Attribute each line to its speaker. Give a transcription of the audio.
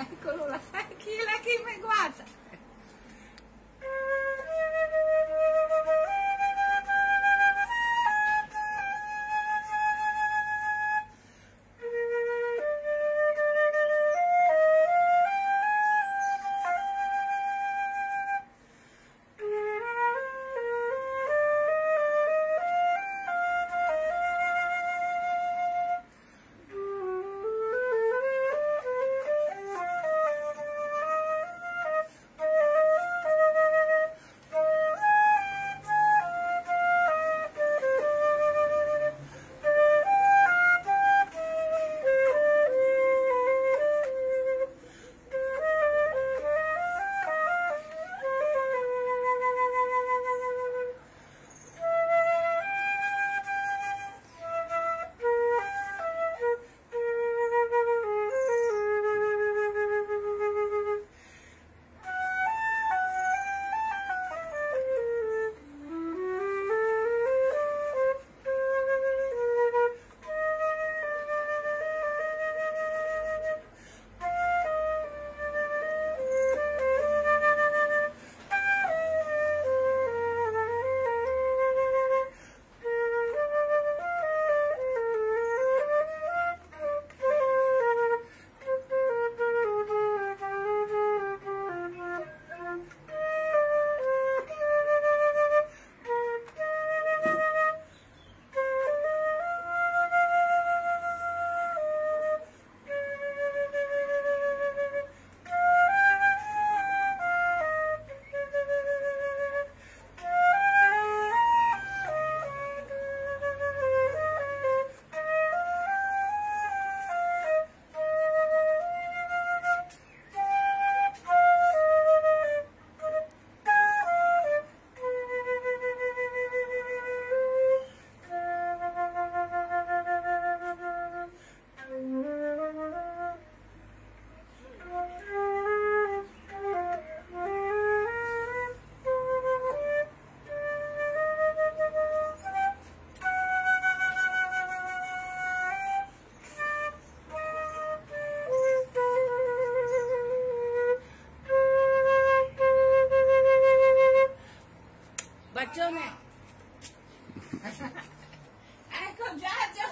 Speaker 1: Eccolo là, chi, la, chi mi guarda? 哎给我们家叫